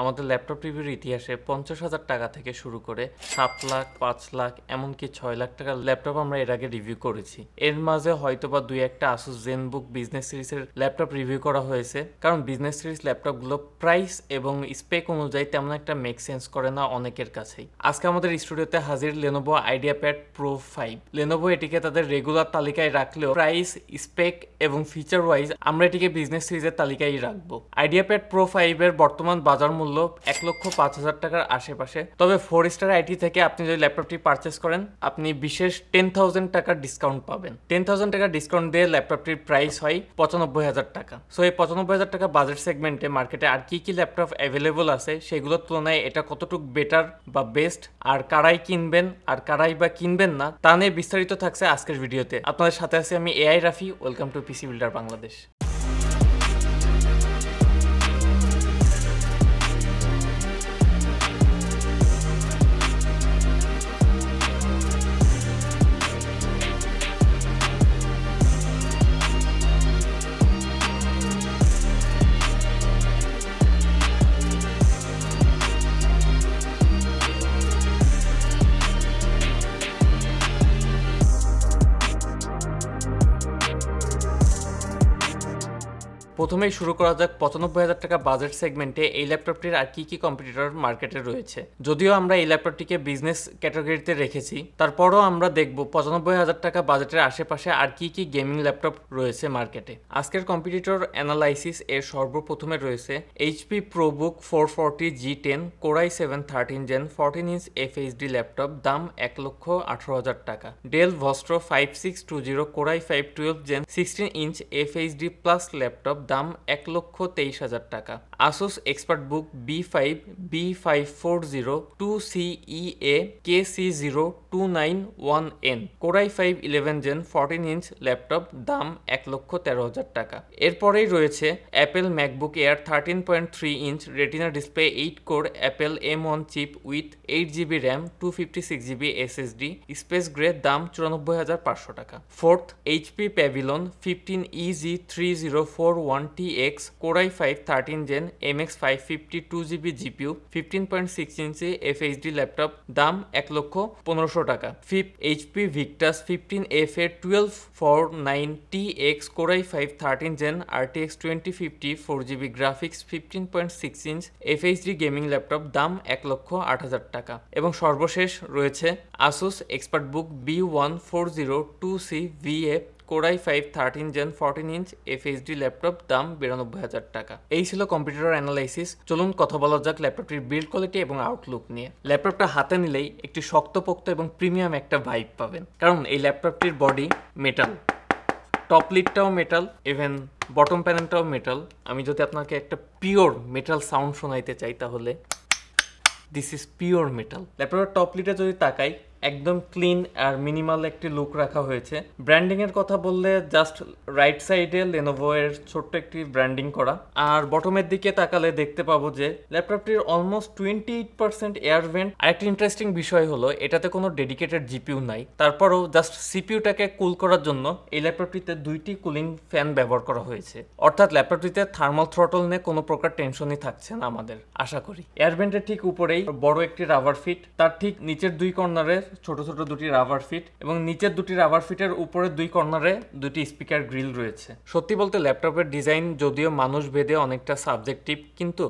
আমাদের ল্যাপটপ রিভিউর ইতিহাসে পঞ্চাশ হাজার টাকা থেকে শুরু করে সাত লাখ, পাঁচ লাখ, এমনকি ছয় লাখ টাকার ল্যাপটপ আমরা এর আগে রিভিউ করেছি। এর মাঝে হয়তোবা দুই একটা আসুস জেনবুক বিজনেস সিরিজের ল্যাপটপ রিভিউ করা হয়েছে, কারণ বিজনেস সিরিজ ল্যাপটপগুলো প্রাইস এবং স্পেক অনুযায়ী তেমন একটা মেক সেন্স করে না অনেকের কাছেই। আজকে আমাদের স্টুডিওতে হাজির Lenovo IdeaPad Pro five Lenovo এটিকে তাদের রেগুলার তালিকায় রাখলেও প্রাইস স্পেক এবং ফিচার ওয়াইজ আমরা এটিকে বিজনেস সিরিজের তালিকায় রাখব। আইডিয়া প্যাড প্রো ফাইভের বর্তমান বাজার মূল্য এক লক্ষ পাঁচ হাজার টাকার আশেপাশে। তবে ফোর স্টার আইটি থেকে আপনি যদি ল্যাপটপটি পারচেস করেন, আপনি বিশেষ টেন থাউজেন্ড টাকার ডিসকাউন্ট পাবেন। টেন থাউজেন্ড টাকার ডিসকাউন্ট দিয়ে ল্যাপটপটির প্রাইস হয় পঁচানব্বই হাজার টাকা। সো এই পঁচানব্বই হাজার টাকা বাজেট সেগমেন্টে মার্কেটে আর কি কি ল্যাপটপ অ্যাভেলেবল আছে, সেগুলোর তুলনায় এটা কতটুকু বেটার বা বেস্ট আর কারাই কিনবেন, আর কারাই বা কিনবেন না, তা নিয়ে বিস্তারিত থাকছে আজকের ভিডিওতে। আপনাদের সাথে আছি আমি AI Rafi welcome to PC Builder Bangladesh প্রথমেই শুরু করা যাক পঁচানব্বই হাজার টাকা বাজেট সেগমেন্টে এই ল্যাপটপটির আর কি কি কম্পিটিটর মার্কেটে রয়েছে। যদিও আমরা এই ল্যাপটপটিকে বিজনেস ক্যাটাগরিতে রেখেছি, তারপরও আমরা দেখব পঁচানব্বই হাজার টাকা বাজেটের আশেপাশে আর কি কি গেমিং ল্যাপটপ রয়েছে মার্কেটে আজকের কম্পিটিটর অ্যানালাইসিস এর সর্বপ্রথমে রয়েছে HP ProBook four forty G ten Core i seven thirteen gen fourteen inch F FHD laptop দাম এক লক্ষ আঠারো হাজার টাকা। Dell Vostro five six two zero Core i five twelve gen sixteen inch F FHD plus laptop দাম এক লক্ষ তেইশ হাজার টাকা। Asus ExpertBook B five B five four zero two CE A K C zero two nine one N Core i five eleven gen fourteen inch laptop দাম এক লক্ষ তেরো হাজার টাকা। এরপরেই রয়েছে Apple MacBook Air thirteen point three inch Retina display eight core Apple M one chip with eight GB RAM two fifty six GB SSD space grey দাম চুরানব্বই হাজার পাঁচশো টাকা। Fourth HP Pavilion fifteen EG three zero four one T X Core i five thirteen gen M X five fifty two GB GPU fifteen point six inch F HD laptop দাম এক লক্ষ পনেরোশো টাকা। Fifth HP Victus fifteen F A twelve four nine T X Core i five thirteen gen R T X twenty fifty four GB graphics fifteen point six inch F HD gaming laptop দাম এক লক্ষ আট হাজার টাকা। এবং সর্বশেষ রয়েছে Asus ExpertBook B one four zero two C V A Core i five thirteen gen fourteen inch FHD laptop দাম বিরানব্বই হাজার টাকা। এই ছিল কম্পিউটার অ্যানালাইসিস চলুন কথা বলা যাক ল্যাপটপটির বিল্ড কোয়ালিটি এবং আউটলুক নিয়ে। ল্যাপটপটা হাতে নিলেই একটি শক্তপোক্ত এবং প্রিমিয়াম একটা ভাইব পাবেন। কারণ এই ল্যাপটপটির বডি মেটাল টপ লিডটাও মেটাল ইভেন বটম প্যানেলটাও মেটাল আমি যদি আপনাকে একটা পিওর মেটাল সাউন্ড শোনাইতে চাই তাহলে দিস ইজ পিওর মেটাল ল্যাপটপের টপ লিডে যদি তাকাই একদম ক্লিন আর মিনিমাল একটি লুক রাখা হয়েছে। ব্র্যান্ডিং এর কথা বললে জাস্ট রাইট সাইডে এর ছোট্ট একটি ব্র্যান্ডিং করা। আর বটমের দিকে তাকালে দেখতে পাবো যে, ল্যাপটপটির almost twenty eight percent air vent আর একটি ইন্টারেস্টিং বিষয় হলো, এটাতে কোনো ডেডিকেটেড জিপিউ নাই। তারপরও জাস্ট সিপিউটাকে কুল করার জন্য এই ল্যাপটপটিতে দুইটি কুলিং ফ্যান ব্যবহার করা হয়েছে। অর্থাৎ ল্যাপটপটিতে থার্মাল থ্রটল নিয়ে কোনো প্রকার টেনশনই থাকছে না আমাদের, আশা করি। এয়ার ভেন্টের ঠিক উপরেই বড় একটি রাবার ফিট তার ঠিক নিচের দুই কর্নারে ছোট ছোট দুটি রাবার ফিট এবং নিচের দুটি রাবার ফিটের উপরে দুই কর্নারে দুটি স্পিকার গ্রিল রয়েছে। সত্যি বলতে ল্যাপটপের ডিজাইন যদিও মানুষ ভেদে অনেকটা সাবজেক্টিভ কিন্তু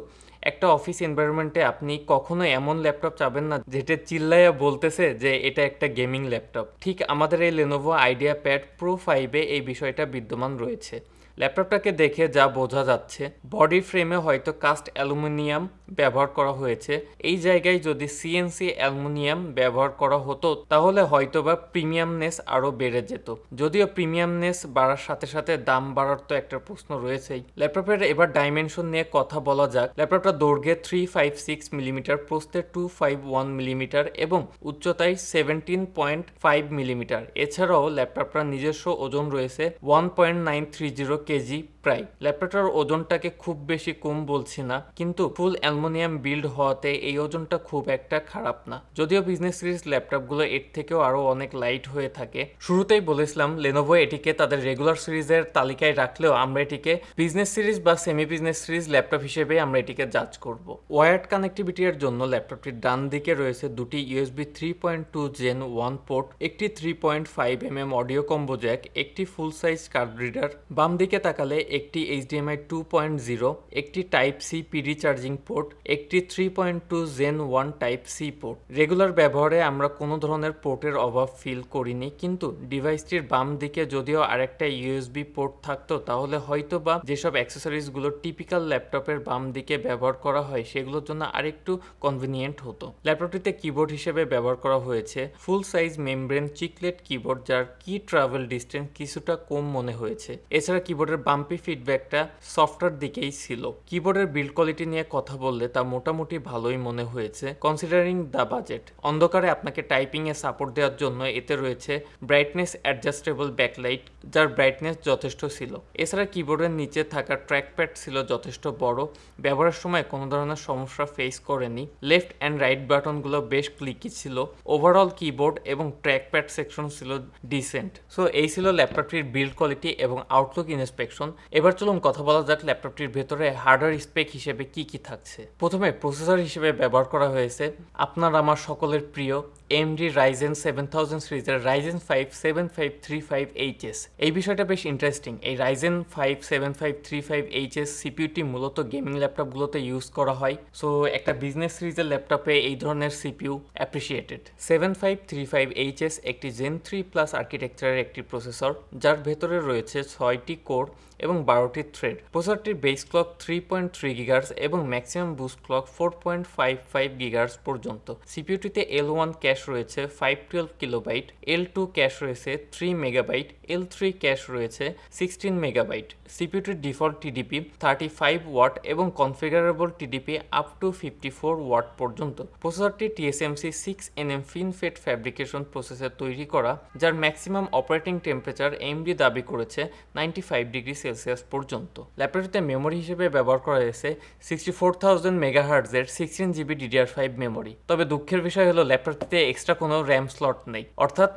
একটা অফিস এনভায়রনমেন্টে আপনি কখনো এমন ল্যাপটপ চাবেন না যেটা চিল্লাইয়া বলতেছে যে এটা একটা গেমিং ল্যাপটপ। ঠিক আমাদের এই লেনোভো আইডিয়া প্যাড প্রো ফাইভে এই বিষয়টা বিদ্যমান রয়েছে। ল্যাপটপটাকে দেখে যা বোঝা যাচ্ছে, বডি ফ্রেমে হয়তো কাস্ট অ্যালুমিনিয়াম ব্যবহার করা হয়েছে। এই জায়গায় যদি সিএনসি অ্যালুমিনিয়াম ব্যবহার করা হতো, তাহলে হয়তোবা প্রিমিয়ামনেস আরও বেড়ে যেত। যদিও প্রিমিয়ামনেস বাড়ার সাথে সাথে দাম বাড়ার তো একটা প্রশ্ন রয়েছেই। ল্যাপটপের এবার ডাইমেনশন নিয়ে কথা বলা যাক। ল্যাপটপটা দৈর্ঘ্যে থ্রি ফাইভ সিক্স মিলিমিটার প্রস্থে টু ফাইভ ওয়ান মিলিমিটার এবং উচ্চতায় সেভেন্টিন পয়েন্ট ফাইভ মিলিমিটার এছাড়াও ল্যাপটপটার নিজস্ব ওজন রয়েছে one point nine three zero KG প্রায়। ল্যাপটপটার ওজনটাকে খুব বেশি কম বলছি না, কিন্তু ফুল অ্যালুমিনিয়াম বিল্ড হওয়াতে এই ওজনটা খুব একটা খারাপ না। যদিও বিজনেস সিরিজ ল্যাপটপগুলো এর থেকেও আরও অনেক লাইট হয়ে থাকে। শুরুতেই বলেছিলাম লেনোভো এটিকে তাদের রেগুলার সিরিজের তালিকায় রাখলেও আমরা এটিকে বিজনেস সিরিজ বা সেমি বিজনেস সিরিজ ল্যাপটপ হিসেবে আমরা এটিকে জাজ করব। ওয়ার্ড কানেক্টিভিটির জন্য ল্যাপটপটির ডান দিকে রয়েছে দুটি USB three point two gen one port একটি three point five M M audio combo jack একটি ফুল সাইজ কার্ড রিডার বাম দিকে তাকালে একটি এইচডিএমআই টু পয়েন্ট জিরো একটি type C PD charging port একটি three point two gen one type C port regular ব্যবহারে আমরা কোনো ধরনের পোর্টের অভাব ফিল করিনি, কিন্তু ডিভাইসটির বাম দিকে যদিও আরেকটা ইউএসবি পোর্ট থাকতো, তাহলে হয়তো বা যেসব অ্যাক্সেসরিজগুলো টিপিক্যাল ল্যাপটপের বাম দিকে ব্যবহার করা হয়, সেগুলোর জন্য আরেকটু কনভিনিয়েন্ট হতো। ল্যাপটপটিতে কিবোর্ড হিসেবে ব্যবহার করা হয়েছে full size membrane chiclet keyboard যার কি ট্রাভেল ডিস্টেন্স কিছুটা কম মনে হয়েছে। এছাড়া কিবোর্ডের বাম্পি ফিডব্যাকটা সফটওয়্যার দিকেই ছিল। কিবোর্ডের বিল্ড কোয়ালিটি নিয়ে কথা বললে তা মোটামুটি ভালোই মনে হয়েছে। কনসিডারিং দ্য বাজেট অন্ধকারে আপনাকে টাইপিং এ সাপোর্ট দেওয়ার জন্য এতে রয়েছে ব্রাইটনেস অ্যাডজাস্টেবল ব্যাকলাইট যার ব্রাইটনেস যথেষ্ট ছিল। এছাড়া কিবোর্ডের নিচে থাকা ট্র্যাকপ্যাড ছিল যথেষ্ট বড়। ব্যবহারের সময় কোনো ধরনের সমস্যা ফেস করেনি। লেফট অ্যান্ড রাইট বাটনগুলো বেশ ক্লিকি ছিল। ওভারঅল কিবোর্ড এবং ট্র্যাকপ্যাড সেকশন ছিল ডিসেন্ট সো এই ছিল ল্যাপটপটির বিল্ড কোয়ালিটি এবং আউটলুক ইন্সপেকশন এবার চলুন কথা বলা যাক ল্যাপটপটির ভেতরে হার্ডওয়্যার স্পেক হিসেবে কি কি থাকছে। প্রথমে প্রসেসর হিসেবে ব্যবহার করা হয়েছে। আপনার, আমার সকলের প্রিয় এমডি রাইজেন সেভেন থাউজেন্ড সিরিজের Ryzen five seven five three five HS এই বিষয়টা বেশ ইন্টারেস্টিং এই Ryzen five seven five three five HS সিপিউটি মূলত গেমিং ল্যাপটপগুলোতে ইউজ করা হয়। সো একটা বিজনেস সিরিজের ল্যাপটপে এই ধরনের CPU appreciated seven five three five HS একটি জেন থ্রি প্লাস আর্কিটেকচারের একটি প্রসেসর যার ভেতরে রয়েছে ছয়টি কোর এবং বারোটি thread প্রসেসরটির base clock three point three gigahertz এবং maximum boost clock four point five five gigahertz পর্যন্ত। সিপিউটিতে এল ওয়ান ক্যাশ রয়েছে five twelve kilobyte L two cache রয়েছে three megabyte L three cache রয়েছে sixteen megabyte সিপিউটির default TDP thirty five watt এবং configurable TDP up to fifty four watt পর্যন্ত। প্রসেসরটি TSMC six N M FinFET fabrication প্রসেসে তৈরি করা, যার maximum operating temperature MD দাবি করেছে নাইনটি ফাইভ ডিগ্রি সেলসিয়াস পর্যন্ত। ল্যাপটপটিতে মেমোরি হিসেবে ব্যবহার করা হয়েছে sixty four thousand মেগাহার্জের sixteen GB DDR five memory তবে দুঃখের বিষয় হলো ল্যাপটপটিতে এক্সট্রা কোনো র্যাম স্লট নেই। অর্থাৎ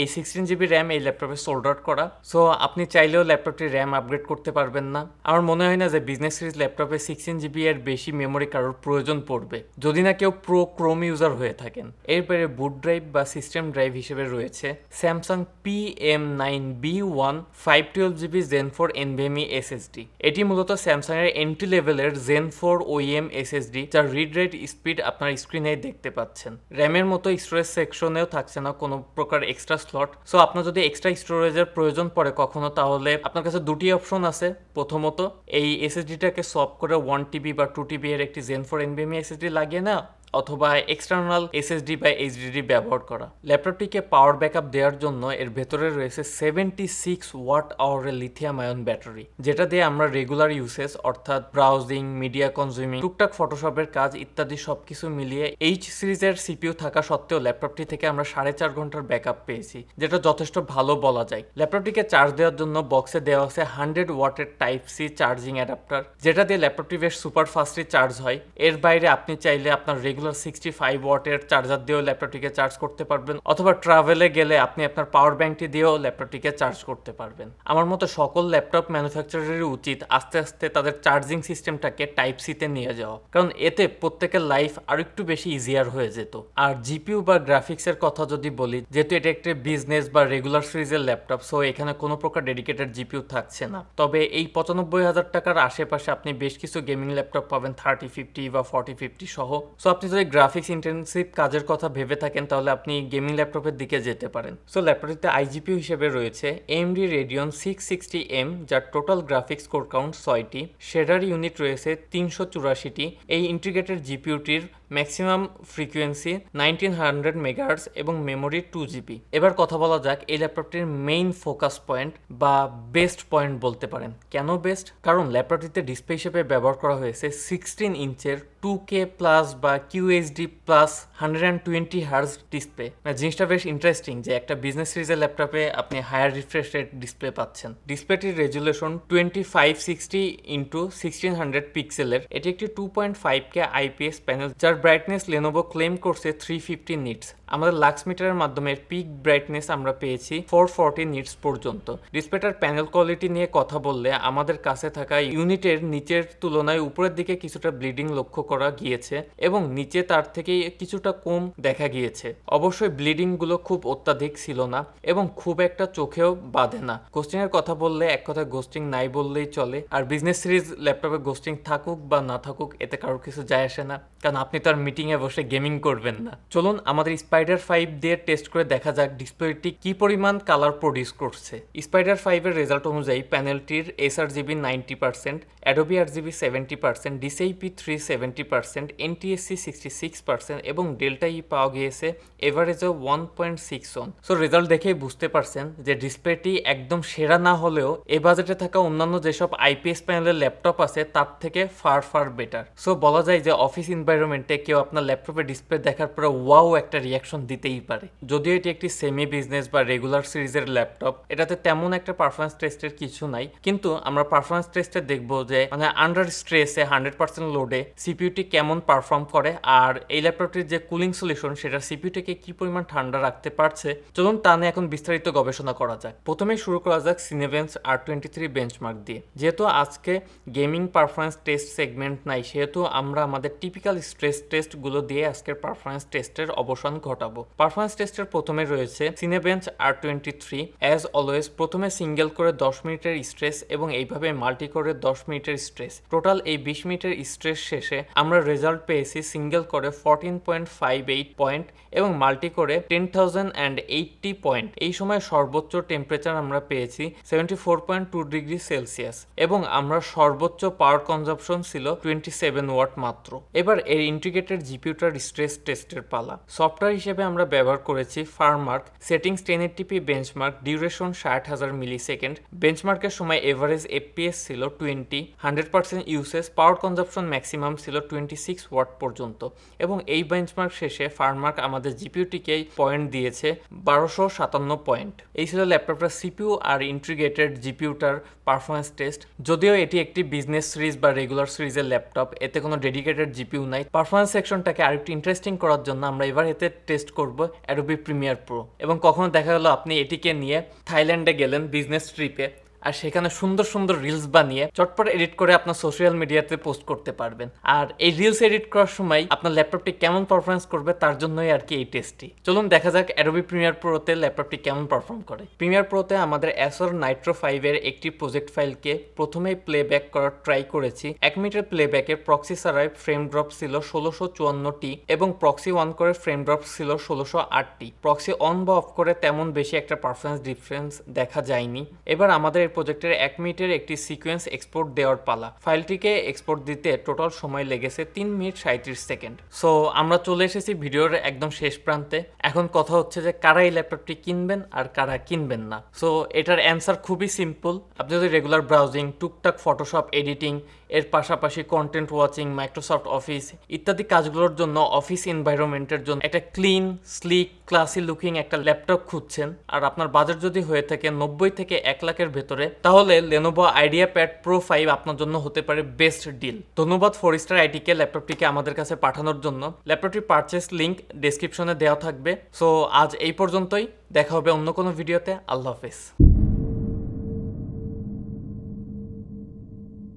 এই সিক্সটিন জিবি র্যাম এই ল্যাপটপে সোল্ড আউট করা। সো আপনি চাইলেও ল্যাপটপটি র্যাম আপগ্রেড করতে পারবেন না। আমার মনে হয় না যে বিজনেস সিরিজ ল্যাপটপে সিক্সটিন জিবি এর বেশি মেমোরি কারোর প্রয়োজন পড়বে। যদি না কেউ প্রো ক্রোম ইউজার হয়ে থাকেন। এরপরে বুট ড্রাইভ বা সিস্টেম ড্রাইভ হিসেবে রয়েছে Samsung P M nine B one five twelve GB gen four NVMe SSD এটি মূলত স্যামসাং এর এন্ট্রি লেভেলের জেন ফোর ওইএম এসএসডি যার রিড রেট স্পিড আপনার স্ক্রিনে দেখতে পাচ্ছেন। র্যামের মতো স্টোরেজ সেকশনেও থাকছে না কোনো প্রকার এক্সট্রা স্লট সো আপনার যদি এক্সট্রা স্টোরেজের প্রয়োজন পড়ে কখনো, তাহলে আপনার কাছে দুটি অপশন আছে। প্রথমত, এই এসএসডিটাকে সফট করে ওয়ান টিবি বা টু টিবি এর একটি জেন ফোর এনভিএমই এসএসডি লাগিয়ে না অথবা এক্সটার্নাল এসএসডি বা এইচডিডি ব্যবহার করা। ল্যাপটপটিকে পাওয়ার ব্যাকআপ দেওয়ার জন্য এর ভেতরে রয়েছে সেভেন্টি সিক্স ওয়াট আওয়ারের লিথিয়াম আয়ন ব্যাটারি যেটা দিয়ে আমরা রেগুলার ইউসেজ অর্থাৎ ব্রাউজিং মিডিয়া কনজিউমিং টুকটাক ফটোশপের কাজ ইত্যাদি সবকিছু মিলিয়ে এইচ সিরিজের সিপিইউ থাকা সত্ত্বেও ল্যাপটপটি থেকে আমরা সাড়ে চার ঘণ্টার ব্যাকআপ পেয়েছি, যেটা যথেষ্ট ভালো বলা যায়। ল্যাপটপটিকে চার্জ দেওয়ার জন্য বক্সে দেওয়া আছে হান্ড্রেড ওয়াটের টাইপ সি চার্জিং অ্যাডাপ্টার যেটা দিয়ে ল্যাপটপটি বেশ সুপার ফাস্টলি চার্জ হয়। এর বাইরে আপনি চাইলে আপনার রেগুলার সিক্সটি ফাইভ ওয়াটের চার্জার দিয়েও ল্যাপটপটিকে চার্জ করতে পারবেন, অথবা ট্রাভেলে গেলে আপনি আপনার পাওয়ার ব্যাঙ্কটি দিয়েও ল্যাপটপটিকে চার্জ করতে পারবেন। আমার মতো সকল ল্যাপটপ ম্যানুফ্যাকচারারের উচিত আস্তে আস্তে তাদের চার্জিং সিস্টেমটাকে টাইপ সিতে নিয়ে যাওয়া, কারণ এতে প্রত্যেকের লাইফ আর একটু বেশি ইজিয়ার হয়ে যেত। আর জিপিউ বা গ্রাফিক্সের কথা যদি বলি, যেহেতু এটা একটি বিজনেস বা রেগুলার সিরিজের ল্যাপটপ সো এখানে কোনো প্রকার ডেডিকেটেড জিপিউ থাকছে না। তবে এই পঁচানব্বই হাজার টাকার আশেপাশে আপনি বেশ কিছু গেমিং ল্যাপটপ পাবেন থার্টি ফিফটি বা ফর্টি ফিফটি সহ। সো আপনি যদি গ্রাফিক্স ইন্টেন্সিভ কাজের কথা ভেবে থাকেন, তাহলে আপনি গেমিং ল্যাপটপের দিকে যেতে পারেন। সো ল্যাপটপটিতে আইজিপিউ হিসেবে রয়েছে AMD Radeon six sixty M যার টোটাল গ্রাফিক্স কোর কাউন্ট ছয়টি। শেডার ইউনিট রয়েছে তিনশো চুরাশিটি। এই integrated জিপিউটির maximum frequency nineteen hundred megahertz এবং মেমোরি টু জিবি। এবার কথা বলা যাক এই ল্যাপটপটির মেইন ফোকাস পয়েন্ট বা বেস্ট পয়েন্ট বলতে পারেন। কেন বেস্ট? কারণ ল্যাপটপটিতে ডিসপ্লে হিসেবে ব্যবহার করা হয়েছে সিক্সটিন ইঞ্চের টু কে প্লাস বা QHD plus hundred and twenty hertz display. জিনিসটা বেশ ইন্টারেস্টিং যে একটা বিজনেস সিরিজের ল্যাপটপে আপনি হায়ার রিফ্রেশ রেট ডিসপ্লে পাচ্ছেন। ডিসপ্লেটির resolution twenty five sixty into sixteen hundred পিক্সেলের। এটি একটি two point five K IPS panel, যার ব্রাইটনেস লেনোভো ক্লেম করছে থ্রি ফিফটি নিটস আমাদের লাক্স মিটারের মাধ্যমে পিক ব্রাইটনেস আমরা পেয়েছি ফোর ফর্টি নিটস পর্যন্ত। ডিসপ্লেটার প্যানেল কোয়ালিটি নিয়ে কথা বললে আমাদের কাছে থাকা ইউনিটের নিচের তুলনায় উপরের দিকে কিছুটা ব্লিডিং লক্ষ্য করা গিয়েছে এবং নিচে তার থেকে কিছুটা কম দেখা গিয়েছে। অবশ্যই ব্লিডিংগুলো খুব অত্যাধিক ছিল না এবং খুব একটা চোখেও বাঁধে না। গোস্টিং এর কথা বললে এক কথা গোস্টিং নাই বললেই চলে। আর বিজনেস সিরিজ ল্যাপটপে গোস্টিং থাকুক বা না থাকুক, এতে কারোর কিছু যায় আসে না। কারণ আপনি তো আর মিটিং এ বসে গেমিং করবেন না। চলুন আমাদের স্পাইডার ফাইভ দিয়ে টেস্ট করে দেখা যাক ডিসপ্লেটি কি পরিমাণ কালার প্রডিউস করছে। স্পাইডার ফাইভের রেজাল্ট অনুযায়ী প্যানেলটির S R GB ninety percent Adobe R GB seventy percent DCIP three seventy percent NTSC sixty six percent এবং ডেল্টা ই পাওয়া গিয়েছে এভারেজে one point six one so result দেখেই বুঝতে পারছেন যে ডিসপ্লেটি একদম সেরা না হলেও এ বাজেটে থাকা অন্যান্য যেসব আইপিএস প্যানেলের ল্যাপটপ আছে, তার থেকে ফার ফার বেটার সো বলা যায় যে অফিস এনভায়রনমেন্টে কেউ আপনার ল্যাপটপের ডিসপ্লে দেখার পরে ওয়াও একটা রিয়াকশন দিতেই পারে। যদিও এটি একটি সেমি বিজনেস বা রেগুলার সিরিজের ল্যাপটপ এটাতে তেমন একটা পারফরমেন্স টেস্টের কিছু নাই। কিন্তু আমরা পারফরমেন্স টেস্টে দেখব যে মানে আন্ডার স্ট্রেসে হান্ড্রেড পার্সেন্ট লোডে সিপিউটি কেমন পারফর্ম করে, আর এই ল্যাপটপটির যে কুলিং সলিউশন সেটা সিপিউটিকে কি পরিমাণ ঠান্ডা রাখতে পারছে? চলুন তা নিয়ে এখন বিস্তারিত গবেষণা করা যাক। প্রথমেই শুরু করা যাক Cinebench R twenty three benchmark দিয়ে। যেহেতু আজকে গেমিং পারফরমেন্স টেস্ট সেগমেন্ট নাই, সেহেতু আমরা আমাদের টিপিক্যাল স্ট্রেস টেস্টগুলো দিয়ে আজকের পারফরমেন্স টেস্টের অবসান ঘটাবো পারফরমেন্স টেস্টের প্রথমে রয়েছে Cinebench R twenty three as always প্রথমে সিঙ্গেল করে দশ মিনিটের স্ট্রেস এবং এইভাবে মাল্টি করে দশ মিনিটের স্ট্রেস টোটাল এই বিশ মিনিটের স্ট্রেস শেষে আমরা রেজাল্ট পেয়েছি সিঙ্গেল করে fourteen point five eight point এবং মাল্টি করে ten thousand and eighty point এই সময় সর্বোচ্চ টেম্পারেচার আমরা পেয়েছি seventy four point two degree Celsius এবং আমরা সর্বোচ্চ পাওয়ার কনজাপশন ছিল টোয়েন্টি সেভেন ওয়াট মাত্র। এবার এর ইন্টিগ্রেটেড জিপিউটার স্ট্রেস টেস্টের পালা। সফটওয়্যার হিসেবে আমরা ব্যবহার করেছি FurMark settings ten eighty p benchmark duration ষাট হাজার মিলি সেকেন্ড বেঞ্চমার্কের সময় এভারেজ এফপিএস ছিল twenty hundred percent uses power consumption maximum ছিল টোয়েন্টি সিক্স ওয়াট পর্যন্ত এবং এই বেঞ্চমার্ক শেষে ফার্মার্ক আমাদের জিপিউটিকে পয়েন্ট দিয়েছে বারোশো সাতান্ন পয়েন্ট এই ছিল ল্যাপটপটার সিপিউ আর ইন্টিগ্রেটেড জিপিউটার পারফরমেন্স টেস্ট যদিও এটি একটি বিজনেস সিরিজ বা রেগুলার সিরিজের ল্যাপটপ, এতে কোনো ডেডিকেটেড জিপিউ নাই। পারফরমেন্স সেকশনটাকে আরেকটু ইন্টারেস্টিং করার জন্য আমরা এবার এতে টেস্ট করব অ্যাডোবি প্রিমিয়ার প্রো এবং কখনো দেখা গেলো আপনি এটিকে নিয়ে থাইল্যান্ডে গেলেন বিজনেস ট্রিপে আর সেখানে সুন্দর সুন্দর রিলস বানিয়ে চটপট এডিট করে আপনার সোশ্যাল মিডিয়াতে পোস্ট করতে পারবেন। আর এই রিলস এডিট করার সময় আপনার ল্যাপটপটি কেমন পারফরমেন্স করবে তার জন্যই আর কি এই টেস্টটি চলুন দেখা যাক অ্যাডোবি প্রিমিয়ার প্রোতে ল্যাপটপটি কেমন পারফর্ম করে। প্রিমিয়ার প্রোতে আমাদের অ্যাসর নাইট্রো ফাইভের একটি প্রজেক্ট ফাইলকে প্রথমেই প্লেব্যাক করার ট্রাই করেছি। এক মিনিটের প্লেব্যাকে প্রক্সি সারাই ফ্রেম ড্রপ ছিল ষোলোশো চুয়ান্নটি এবং প্রক্সি অন করে ফ্রেম ড্রপ ছিল ষোলোশো আটটি। প্রক্সি অন বা অফ করে তেমন বেশি একটা পারফরমেন্স ডিফারেন্স দেখা যায়নি। এবার আমাদের প্রজেক্টের এক মিনিটের একটি সিকোয়েন্স এক্সপোর্ট দেওয়ার পালা। ফাইলটিকে এক্সপোর্ট দিতে টোটাল সময় লেগেছে তিন মিনিট সাঁত্রিশ সেকেন্ড। সো, আমরা চলে এসেছি ভিডিওর একদম শেষ প্রান্তে। এখন কথা হচ্ছে যে, কারা এই ল্যাপটপটি কিনবেন আর কারা কিনবেন না? সো, এটার অ্যান্সার খুবই সিম্পল। আপনি যদি রেগুলার ব্রাউজিং, টুকটাক ফটোশপ এডিটিং এর পাশাপাশি কন্টেন্ট ওয়াচিং মাইক্রোসফট অফিস ইত্যাদি কাজগুলোর জন্য অফিস এনভায়রনমেন্টের জন্য একটা ক্লিন স্লিক ক্লাসি লুকিং একটা ল্যাপটপ খুঁজছেন। আর আপনার বাজেট যদি হয়ে থাকে নব্বই থেকে এক লাখের ভেতরে, তাহলে Lenovo IdeaPad pro five আপনার জন্য হতে পারে বেস্ট ডিল ধন্যবাদ ফোর স্টার আইটিকে ল্যাপটপটিকে আমাদের কাছে পাঠানোর জন্য। ল্যাপটপটির পারচেস লিঙ্ক ডেসক্রিপশনে দেওয়া থাকবে। সো আজ এই পর্যন্তই। দেখা হবে অন্য কোনো ভিডিওতে আল্লাহ হাফেজ।